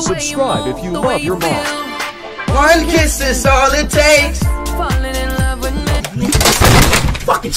Subscribe if you love your mom. One kiss is all it takes. Falling in love with me. Fucking